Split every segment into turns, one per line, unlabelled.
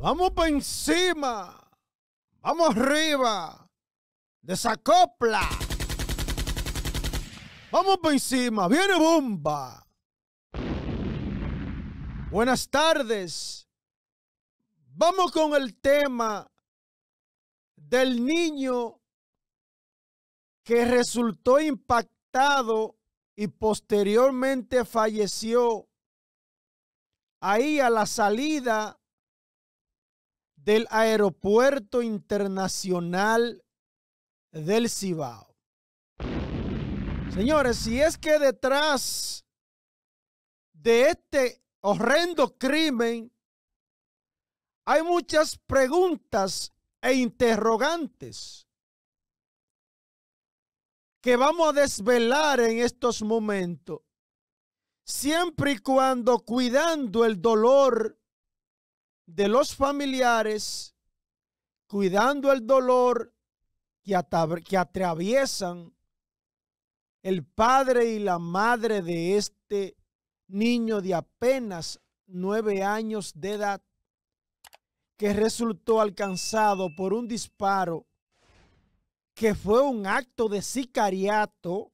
Vamos para encima. Vamos arriba. Desacopla. Vamos para encima. Viene bomba. Buenas tardes. Vamos con el tema del niño que resultó impactado y posteriormente falleció ahí a la salida del aeropuerto internacional del Cibao. Señores, si es que detrás de este horrendo crimen hay muchas preguntas e interrogantes que vamos a desvelar en estos momentos, siempre y cuando cuidando el dolor de los familiares, cuidando el dolor que, que atraviesan el padre y la madre de este niño de apenas nueve años de edad que resultó alcanzado por un disparo que fue un acto de sicariato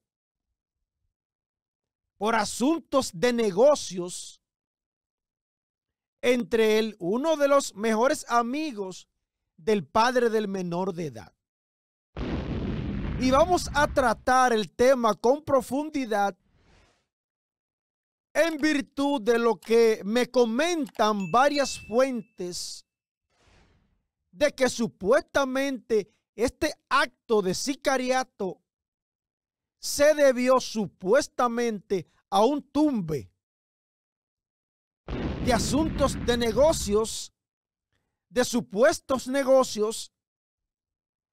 por asuntos de negocios entre él, uno de los mejores amigos del padre del menor de edad. Y vamos a tratar el tema con profundidad en virtud de lo que me comentan varias fuentes de que supuestamente este acto de sicariato se debió supuestamente a un tumbe de asuntos de negocios, de supuestos negocios,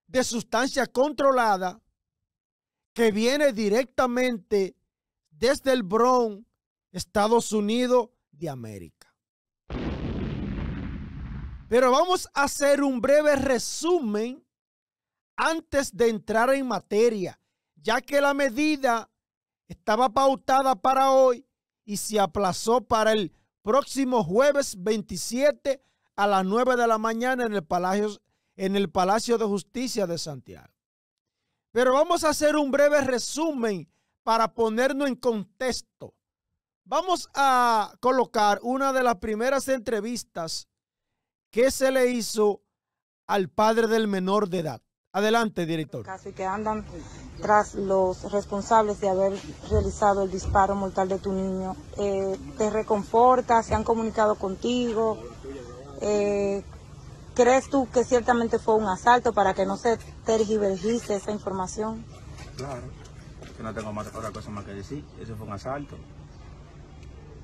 de sustancia controlada que viene directamente desde el Bronx, Estados Unidos de América. Pero vamos a hacer un breve resumen antes de entrar en materia, ya que la medida estaba pautada para hoy y se aplazó para el próximo jueves 27 a las 9 de la mañana en el Palacio, en el Palacio de Justicia de Santiago. Pero vamos a hacer un breve resumen para ponernos en contexto. Vamos a colocar una de las primeras entrevistas que se le hizo al padre del menor de edad. Adelante, director.
Casi que andan tras los responsables de haber realizado el disparo mortal de tu niño. Eh, ¿Te reconforta? ¿Se han comunicado contigo? Eh, ¿Crees tú que ciertamente fue un asalto para que no se tergiverse esa información?
Claro, que no tengo más, otra cosa más que decir. Eso fue un asalto.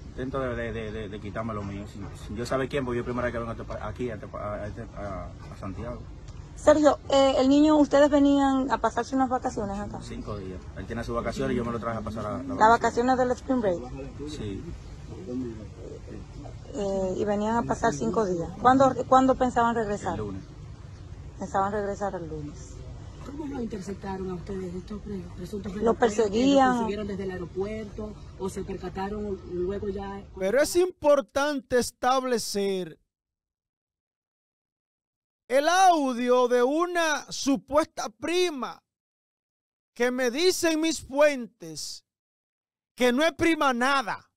Intento de, de, de, quitarme lo mío. yo sabe quién, porque yo primero que vengo aquí a, a Santiago.
Sergio, eh, el niño, ¿ustedes venían a pasarse unas vacaciones acá?
Cinco días. Él tiene sus vacaciones y yo me lo traje a pasar a
la ¿Las vacaciones del Spring Break?
Sí.
Eh, y venían a pasar cinco días. ¿Cuándo, ¿Cuándo pensaban regresar?
El lunes.
Pensaban regresar el lunes.
¿Cómo lo interceptaron a ustedes estos presuntos
Lo perseguían.
¿Lo persiguieron desde el aeropuerto o se percataron luego ya?
Pero es importante establecer el audio de una supuesta prima que me dicen mis fuentes que no es prima nada,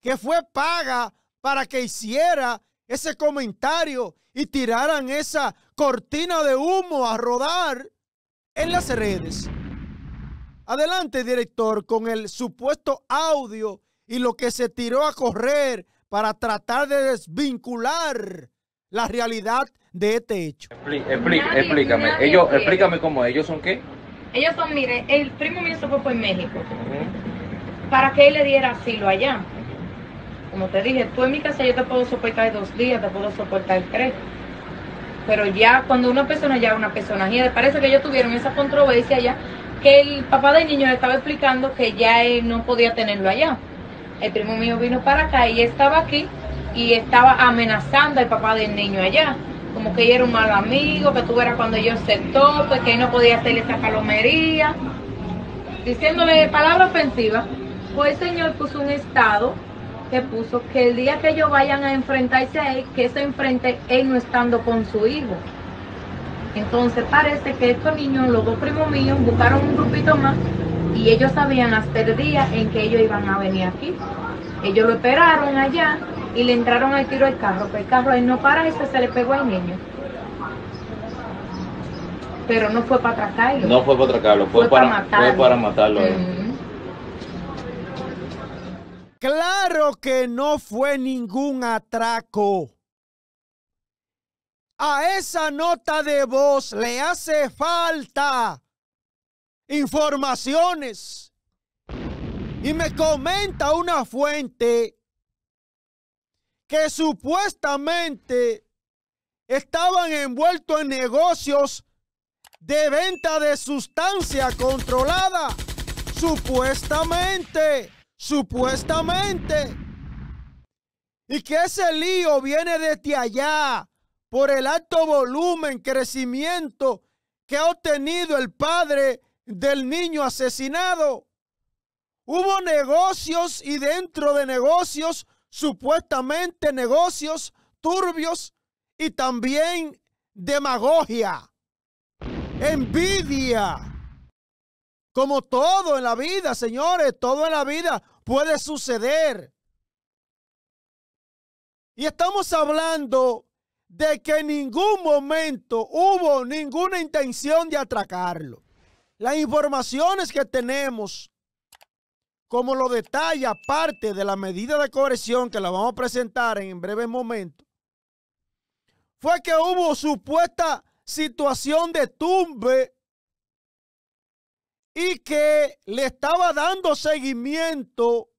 que fue paga para que hiciera ese comentario y tiraran esa cortina de humo a rodar en las redes. Adelante, director, con el supuesto audio y lo que se tiró a correr para tratar de desvincular la realidad de este hecho.
explícame, ellos, explícame cómo ellos son qué.
Ellos son, mire, el primo mío se fue por México para que él le diera asilo allá. Como te dije, tú en mi casa yo te puedo soportar dos días, te puedo soportar tres. Pero ya cuando una persona ya una persona, y parece que ellos tuvieron esa controversia allá, que el papá del niño le estaba explicando que ya él no podía tenerlo allá. El primo mío vino para acá y estaba aquí y estaba amenazando al papá del niño allá como que ella era un mal amigo, que tú eras cuando yo se tope, que no podía hacerle esa calomería, diciéndole palabras ofensivas. Pues el señor puso un estado que puso que el día que ellos vayan a enfrentarse a él, que se enfrente él no estando con su hijo. Entonces parece que estos niños, los dos primos míos, buscaron un grupito más y ellos sabían hasta el día en que ellos iban a venir aquí. Ellos lo esperaron allá y le entraron al tiro al carro, pero el carro ahí no para y se, se le pegó al niño. Pero no fue para atracarlo.
No fue para atracarlo, fue,
Fue
para,
para matarlo.
fue para matarlo.
Ujú.
Claro que no fue ningún atraco. A esa nota de voz le hace falta informaciones. Y me comenta una fuente que supuestamente estaban envueltos en negocios de venta de sustancia controlada. Supuestamente, supuestamente. Y que ese lío viene desde allá por el alto volumen, crecimiento que ha obtenido el padre del niño asesinado. Hubo negocios y dentro de negocios, supuestamente negocios turbios y también demagogia, envidia. Como todo en la vida, señores, todo en la vida puede suceder. Y estamos hablando de que en ningún momento hubo ninguna intención de atracarlo. Las informaciones que tenemos, como lo detalla parte de la medida de corrección que la vamos a presentar en breve momento, fue que hubo supuesta situación de tumbe y que le estaba dando seguimiento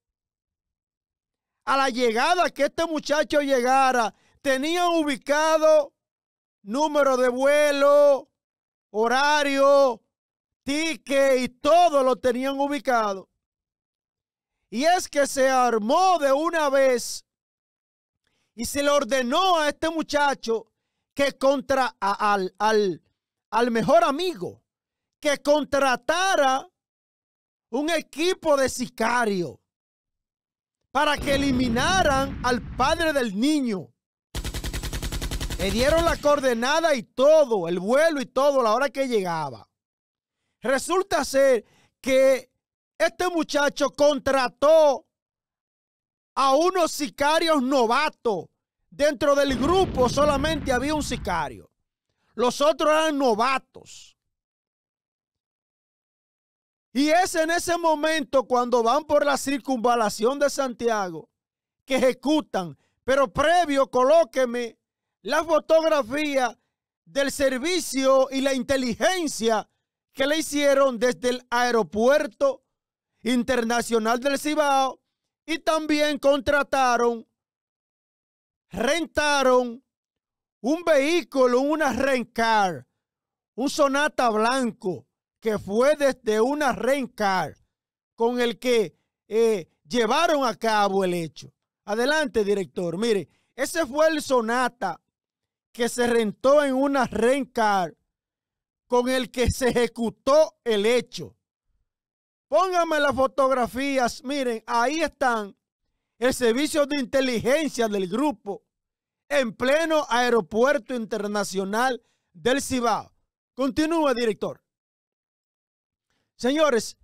a la llegada que este muchacho llegara. Tenían ubicado número de vuelo, horario, ticket y todo lo tenían ubicado. Y es que se armó de una vez y se le ordenó a este muchacho que contra al, al, al mejor amigo que contratara un equipo de sicarios para que eliminaran al padre del niño. Le dieron la coordenada y todo, el vuelo y todo, la hora que llegaba. Resulta ser que este muchacho contrató a unos sicarios novatos. Dentro del grupo solamente había un sicario. Los otros eran novatos. Y es en ese momento cuando van por la circunvalación de Santiago que ejecutan. Pero previo, colóqueme la fotografía del servicio y la inteligencia que le hicieron desde el aeropuerto internacional del Cibao y también contrataron, rentaron un vehículo, una rencar, un Sonata blanco que fue desde una rencar con el que eh, llevaron a cabo el hecho. Adelante, director. Mire, ese fue el Sonata que se rentó en una rencar con el que se ejecutó el hecho. Pónganme las fotografías. Miren, ahí están el servicio de inteligencia del grupo en pleno aeropuerto internacional del Cibao. Continúa, director. Señores,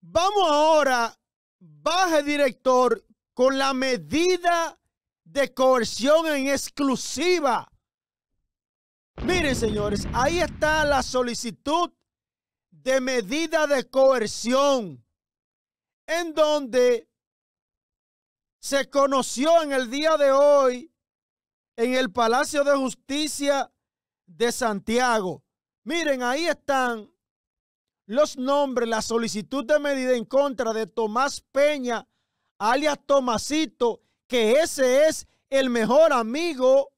vamos ahora, baje director, con la medida de coerción en exclusiva. Miren, señores, ahí está la solicitud de medida de coerción, en donde se conoció en el día de hoy en el Palacio de Justicia de Santiago. Miren, ahí están los nombres, la solicitud de medida en contra de Tomás Peña, alias Tomasito, que ese es el mejor amigo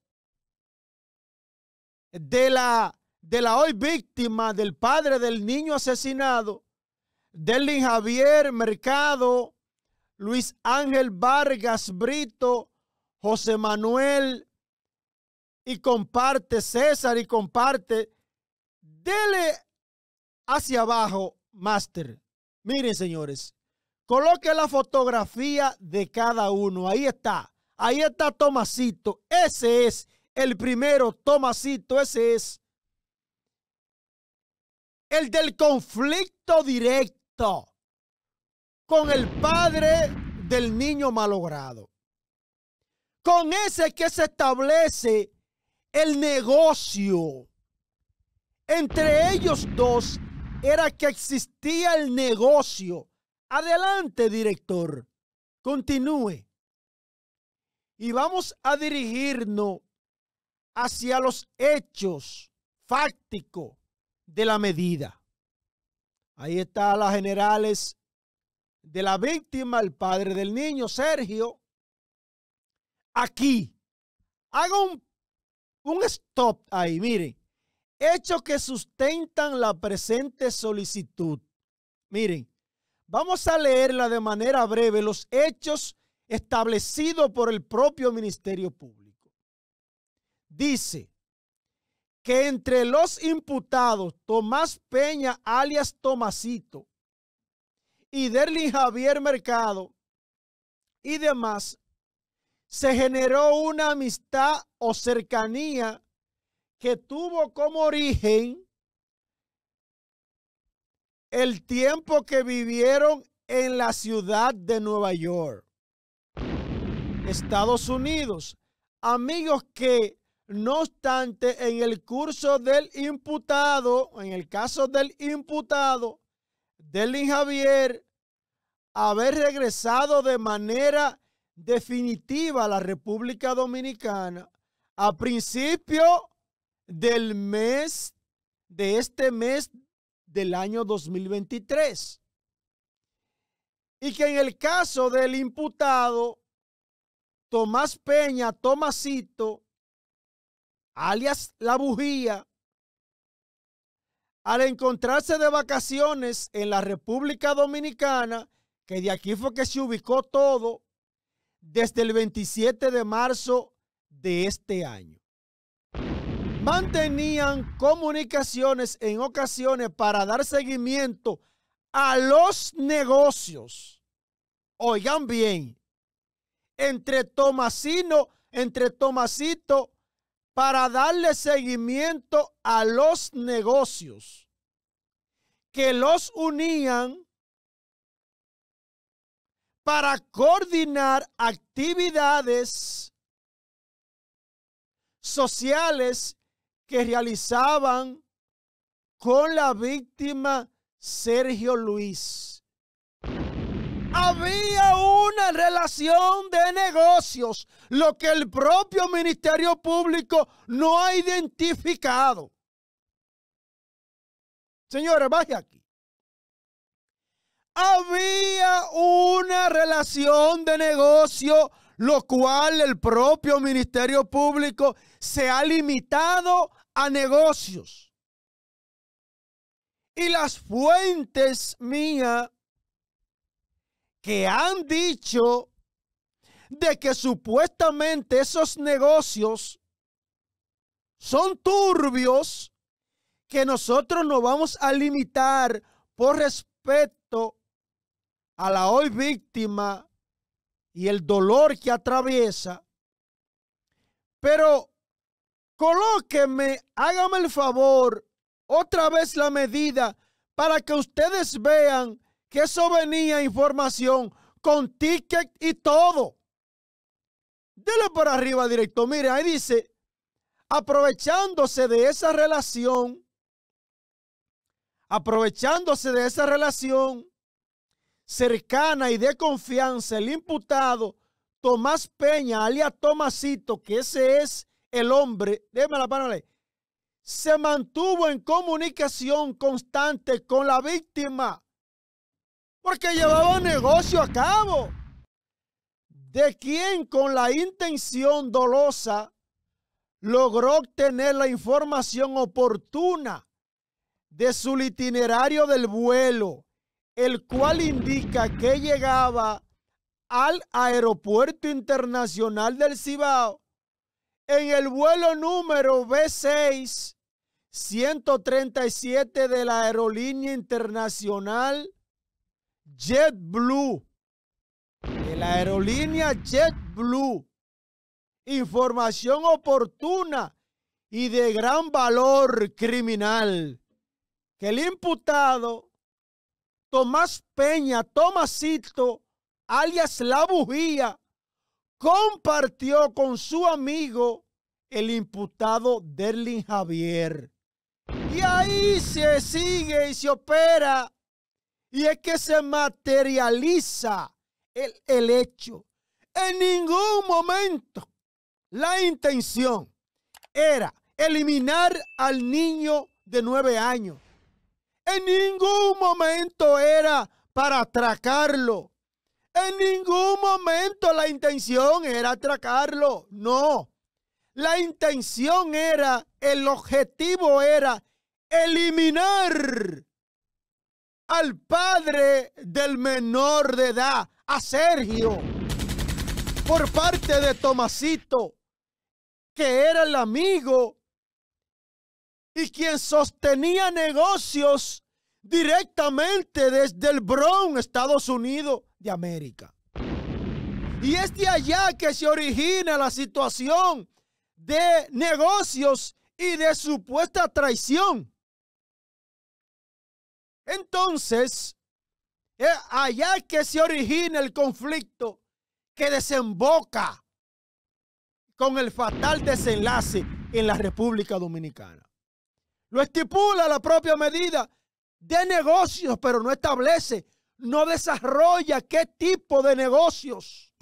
de la, de la hoy víctima del padre del niño asesinado, Delin Javier Mercado, Luis Ángel Vargas Brito, José Manuel, y comparte César y comparte. Dele hacia abajo, Master. Miren, señores, Coloque la fotografía de cada uno. Ahí está. Ahí está Tomasito. Ese es el primero, Tomasito. Ese es el del conflicto directo con el padre del niño malogrado. Con ese que se establece el negocio. Entre ellos dos era que existía el negocio. Adelante, director. Continúe. Y vamos a dirigirnos hacia los hechos fácticos de la medida. Ahí está las generales de la víctima, el padre del niño, Sergio. Aquí, haga un, un stop ahí, miren. Hechos que sustentan la presente solicitud. Miren, vamos a leerla de manera breve, los hechos establecidos por el propio Ministerio Público. Dice, que entre los imputados Tomás Peña, alias Tomasito, y Derlin Javier Mercado y demás, se generó una amistad o cercanía que tuvo como origen el tiempo que vivieron en la ciudad de Nueva York, Estados Unidos. Amigos que no obstante, en el curso del imputado, en el caso del imputado, Delin Javier, haber regresado de manera definitiva a la República Dominicana a principio del mes, de este mes del año 2023. Y que en el caso del imputado, Tomás Peña, Tomasito, alias la bujía, al encontrarse de vacaciones en la República Dominicana, que de aquí fue que se ubicó todo, desde el 27 de marzo de este año. Mantenían comunicaciones en ocasiones para dar seguimiento a los negocios. Oigan bien, entre Tomasino, entre Tomasito para darle seguimiento a los negocios que los unían para coordinar actividades sociales que realizaban con la víctima Sergio Luis había una relación de negocios, lo que el propio Ministerio Público no ha identificado. Señores, vaya aquí. Había una relación de negocio, lo cual el propio Ministerio Público se ha limitado a negocios. Y las fuentes mías que han dicho de que supuestamente esos negocios son turbios, que nosotros nos vamos a limitar por respeto a la hoy víctima y el dolor que atraviesa. Pero colóqueme, hágame el favor, otra vez la medida para que ustedes vean que eso venía información con ticket y todo. Dele por arriba directo. Mire, ahí dice, aprovechándose de esa relación, aprovechándose de esa relación cercana y de confianza, el imputado Tomás Peña, alias Tomasito, que ese es el hombre, déjeme la palabra, se mantuvo en comunicación constante con la víctima porque llevaba negocio a cabo. De quien con la intención dolosa logró obtener la información oportuna de su itinerario del vuelo, el cual indica que llegaba al Aeropuerto Internacional del Cibao en el vuelo número B6 137 de la Aerolínea Internacional JetBlue, de la aerolínea JetBlue. Información oportuna y de gran valor criminal que el imputado Tomás Peña, Tomasito, alias La Bujía, compartió con su amigo el imputado Derlin Javier. Y ahí se sigue y se opera. Y es que se materializa el, el hecho. En ningún momento la intención era eliminar al niño de nueve años. En ningún momento era para atracarlo. En ningún momento la intención era atracarlo. No. La intención era, el objetivo era eliminar al padre del menor de edad, a Sergio, por parte de Tomasito, que era el amigo y quien sostenía negocios directamente desde el Bronx, Estados Unidos de América. Y es de allá que se origina la situación de negocios y de supuesta traición. Entonces, es allá que se origina el conflicto que desemboca con el fatal desenlace en la República Dominicana. Lo estipula la propia medida de negocios, pero no establece, no desarrolla qué tipo de negocios.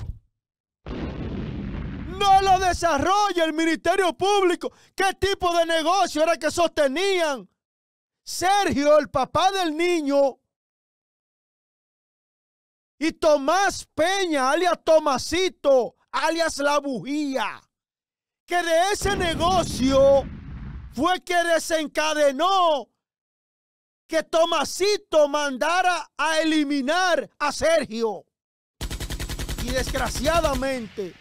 No lo desarrolla el Ministerio Público. ¿Qué tipo de negocio era que sostenían Sergio, el papá del niño, y Tomás Peña, alias Tomasito, alias La Bujía? Que de ese negocio fue que desencadenó que Tomasito mandara a eliminar a Sergio. Y desgraciadamente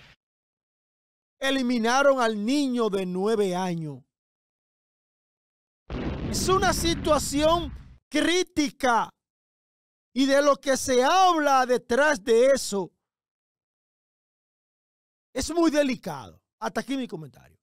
eliminaron al niño de nueve años. Es una situación crítica y de lo que se habla detrás de eso es muy delicado. Hasta aquí mi comentario.